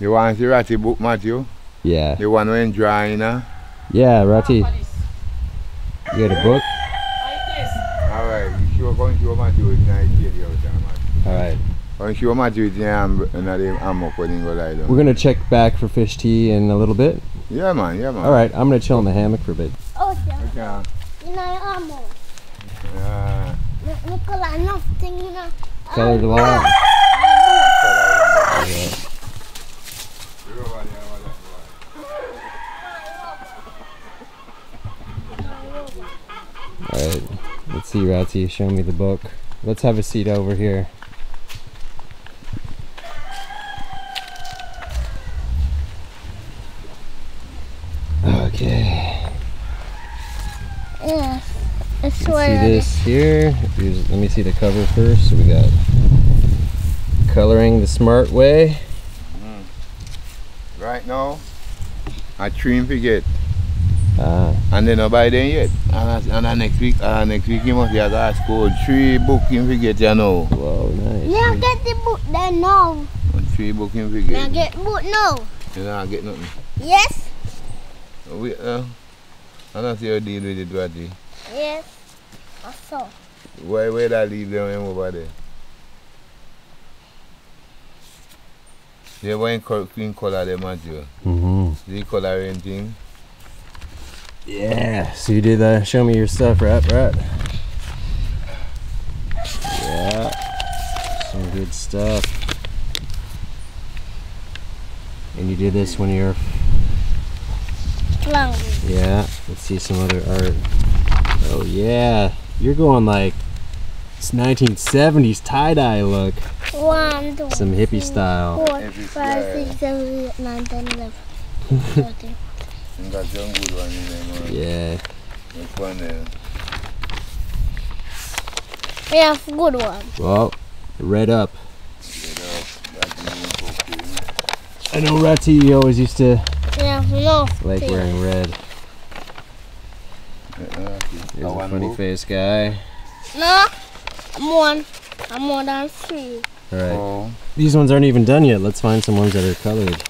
You want to see Ratty book, Matthew? Yeah. The one when drawing, huh? Yeah, Ratty. You got a book? Alright, you sure going to show Matthew it's nice here out there, Matthew. Alright. Going to Matthew it's in hammock when he go lie down. We're gonna check back for fish tea in a little bit. Yeah, man, yeah, man. Alright, I'm gonna chill in the hammock for a bit. Oh, yeah. Okay. You know, I'm. Yeah. Nicola, nothing, you know. Colored a lot. Alright, let's see Ratty, show me the book. Let's have a seat over here. Okay. Yeah. I swear. Let's see this here. Here's- let me see the cover first. So we got coloring the smart way. Mm. Right now, I trim forget. And then buy them yet. And, and then next week, uh, next week he must be at our school. Three book him forget, you know. whoa, nice. Now get the book then now. Three book him Now forget. get book now. You know, I get nothing. Yes. We, uh, I don't see how deal with it, Ratty. Yes. I saw. Why, where that leave them over there? They want col- clean color them, Matthew. Mm-hmm. The coloring thing. Yeah. So you did uh, show me your stuff, Rat Rat. Yeah. Some good stuff. And you did this when you're Clown. Yeah, let's see some other art. Oh yeah, you're going like it's 1970s tie-dye look. One, two, Some hippie style. four, five, six, seven, eight, nine, ten, eleven. Thirteen. You got some good one in. Yeah. Which one there? Yeah, good one. Well, red up. You know, that's the main focus. I know Ratty you always used to Yeah, no. like wearing red. Uh, okay. Here's a funny book. face guy. No. I'm one. I'm more than three. All right. Oh, These ones aren't even done yet. Let's find some ones that are colored.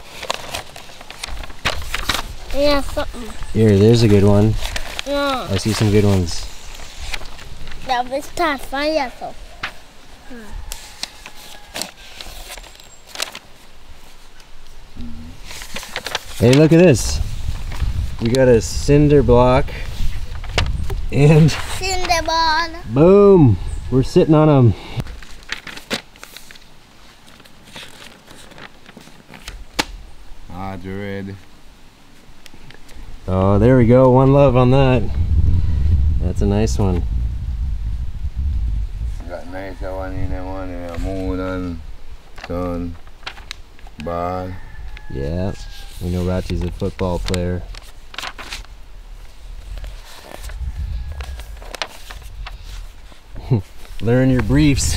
Yeah, something. Here, there's a good one. No. I see some good ones. That was tough. Find yourself. Hmm. Hey, look at this. We got a cinder block, and Cinderball. boom, we're sitting on them. hard ah, red. Oh, there we go. One love on that. That's a nice one. Got nicer one in there, one in there. Moon and sun, ball. Yeah, we know Ratty's a football player. Learn your briefs.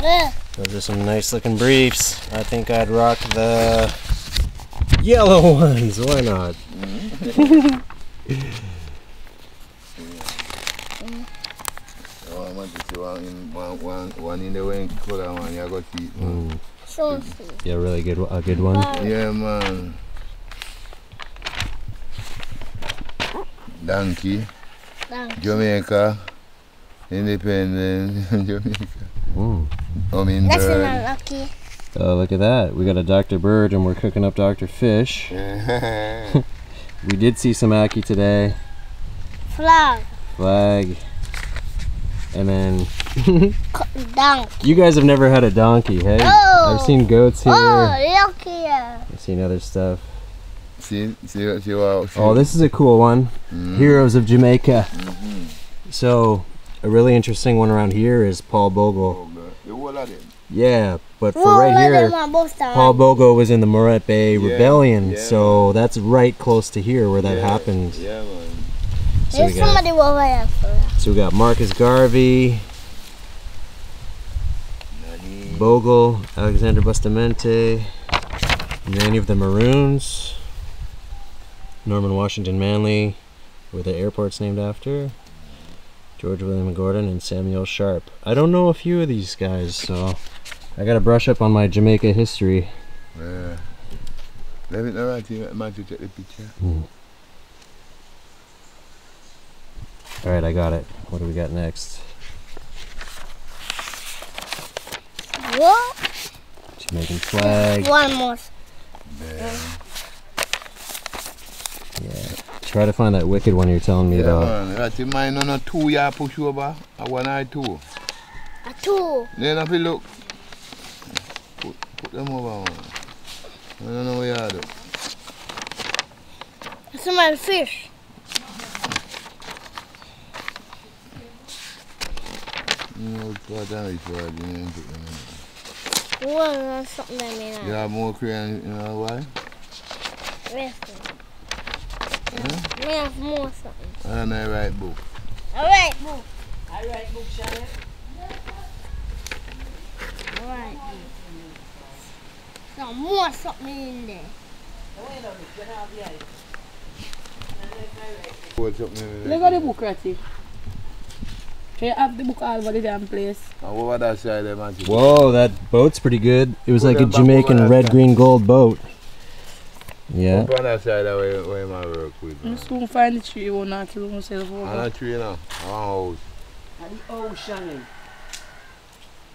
Those are some nice looking briefs. I think I'd rock the yellow ones. Why not? Oh, I. Mm, yeah, really good. A good one. Yeah, man. Donkey, Down. Jamaica, Independent Jamaica. Mm. That's Hummingbird. not lucky. Oh, look at that. We got a Dr. Bird and we're cooking up Dr. Fish. Yeah. We did see some ackee today. Flag. Flag. And then Cut down. you guys have never had a donkey, hey? Oh. I've seen goats here. Oh, look here. I've seen other stuff. see, see, see what? See. Oh, this is a cool one. Mm. Heroes of Jamaica. Mhm. So, a really interesting one around here is Paul Bogle. Oh, God. The whole of them. Yeah, but for Whoa, right here, them on both sides. Paul Bogle was in the Morant Bay Yeah, Rebellion, yeah. so that's right close to here where that Yeah, happened. Yeah, man. So There's we got somebody over there for so we got Marcus Garvey, Nanny. Bogle, Alexander Bustamante, Nanny of the Maroons, Norman Washington Manley, where the airport's named after, George William Gordon, and Samuel Sharpe. I don't know a few of these guys, so I gotta brush up on my Jamaica history. Yeah. Let me know right here, man, to take the picture. All right, I got it. What do we got next? What? Jamaican flag. One more. There. Yeah. Try to find that wicked one you're telling me Yeah, about. man. Right here, mine on a two ya push over. A one eye two. A two. Then if you look. Put, put them over, man. I don't know what you do. I smell fish. No, what time is for it? You know, put them in. What is something that mean? You have more crayon, you know why? Resting. Me have more something. I don't know right book. Alright, book. I write book, Shannon. Alright. Some more something in there. Oh, wait a minute, you know, yeah. Put something in Look there. at the book, Ratty. Can you have the book all over the damn place? And over that side, there, man. Whoa, that boat's pretty good. It was Put like a them back over Jamaican that red, green, gold boat. Yeah. Up on that side, that way, where my work with. You Man. soon find the tree, you will not kill yourself And over. a tree now. One house. And the old Shannon.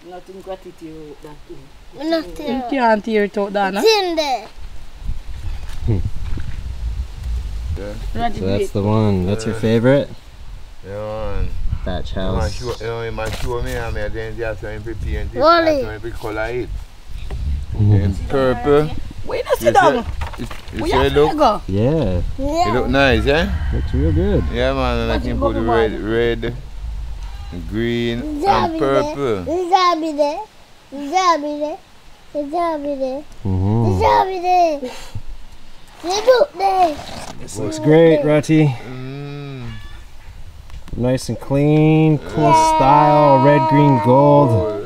Nothing gratitude that thing. We not You there. can't hear it out, Dana. It's in there. Ratty, So that's wait. the one. That's your Yeah. favorite? Yeah, man. Thatch You man house. show, you know, you man show me and me I think that's how you paint it. Wally. That's how you colour it. Mhm. In purple. Wait, no, You sit down. say, it, you We say have look, go. Yeah, it look nice, eh? looks real good. Yeah, man, and I can put got red, red, green, and Zabby there. purple. Zabby there. Zabby there. Zabby there. hmm Zabby there. The book there. This looks great, Rati. Mm. Nice and clean, cool style, red, green, gold.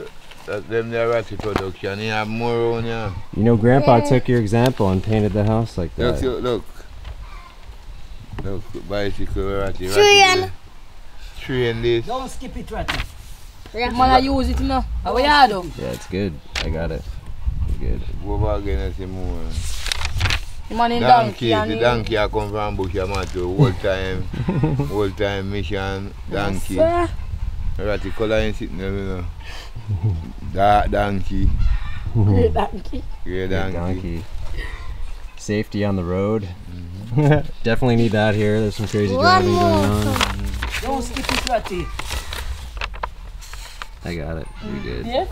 Oh, them there ratty production. You have more on ya. You know, Grandpa Yeah. took your example and painted the house like that. look, look. Look, bicycle ratty. Train. Train this. Don't skip it, Ratty. Man, I use it, you know. How oh, you? Yeah, it's good. I got it. Good. Go back again and see more. The man in Donkey, donkey. the donkey I come from bush, I'm at the whole time, whole time mission, donkey. Yes, Ratty color ain't sitting there, you know. Dark donkey, sir. Great donkey. grey donkey. donkey. Safety on the road. Mm-hmm. Definitely need that here. There's some crazy One driving going on. Don't skip it, Ratty. I got it. We good. Yeah?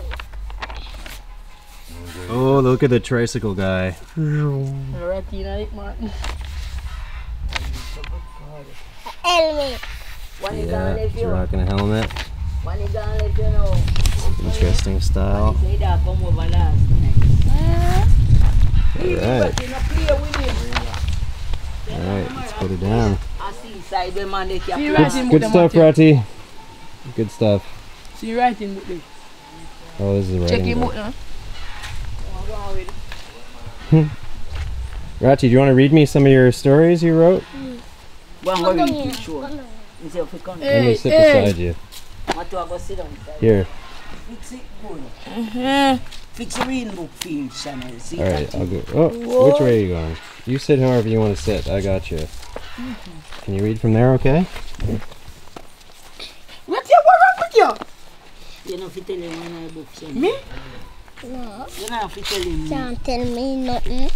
Oh, look at the tricycle guy. Ratty, na it, man. Helmet. One is Yeah, gonna let he's you. rocking a helmet. One is gonna let you know. Interesting style. Say that come over last night. Alright, Ratty, no play with him. alright, let's put it down. I see side where man they can See, play. right. Good, good stuff, Ratty. out Rati. Good stuff. See, writing book there. Oh, this is the Check writing him book. out, no? Rati, do you want to read me some of your stories you wrote? Go and go read it, sure. You you come, Let me sit hey. beside you. what do I go sit down side? Here. Fix it good. Mhm. Fix the reading book for you, See All right, I'll go. Oh, which way are you going? You sit however you want to sit. I got you. Can you read from there? Okay. What you what wrong with you? You know, if you tell him when I book, Me? No. You know, if you tell him. Can't tell me nothing.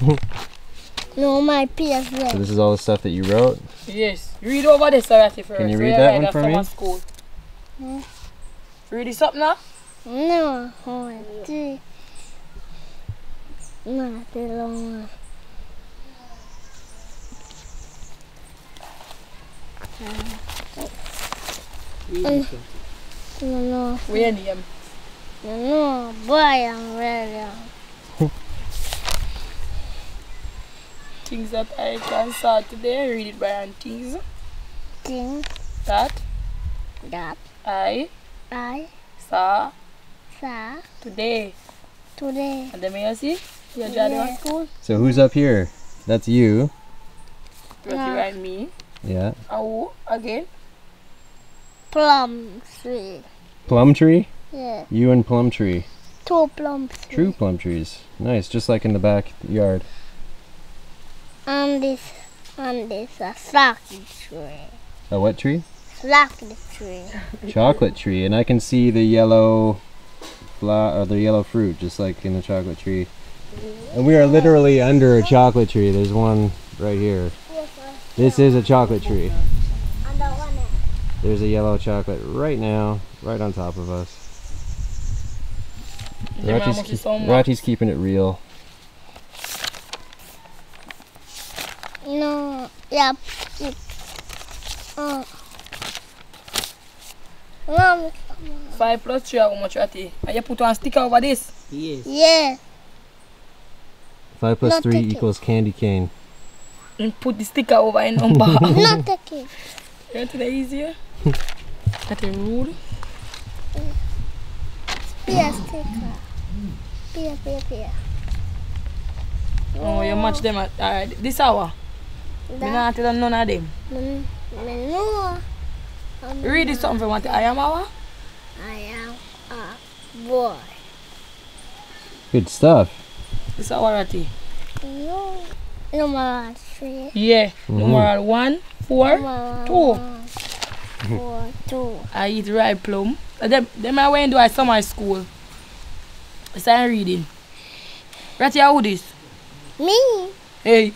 no, my PS So this is all the stuff that you wrote. Yes. Read over this, Ratty, first. Can you So read you're that one after for me? School. Hmm. Read this up now. No, one, two. Not the long one. Read it. No, no, Where your name? no, no, boy, I'm ready. Things that I can saw today. Read it by aunties. Things. That that I I saw saw today. today. And then may I see? Your daddy Yeah. at school? So who's up here? That's you. Ratty Yeah. write me. Yeah. Oh. Again? Plum tree. Plum tree. Yeah, You and plum tree. two plum tree. True plum trees. Nice, just like in the backyard. And this, on this uh, a slocky tree. A what tree? Chocolate tree. Chocolate tree, and I can see the yellow flower or uh, the yellow fruit, just like in the chocolate tree. And we are literally under a chocolate tree. There's one right here. This is a chocolate tree. And one There's a yellow chocolate right now, right on top of us. The man Rati's, must be keep- so. Rati's keeping it real. No, uh, Mom, Five plus three, how much Ratty? And you put one sticker over this. Yes. yeah. Five plus Not three equals candy cane. And put the sticker over in number. Not the you want it easier? That's a rude. Pia sticker. Pia, pia, pia. Oh, you match them at uh, this hour. Me That, not tell none of them. mm, me know. Um, Read this something from what I am hour. I am a boy. Good stuff. This hour Ratty. No. Number three. Yeah. Mhm. Number one, four. Number Two. one, Four, two. I eat ripe plum. Uh, them, them I went to a summer school. I'm reading. Ratty, how this? Me? Hey.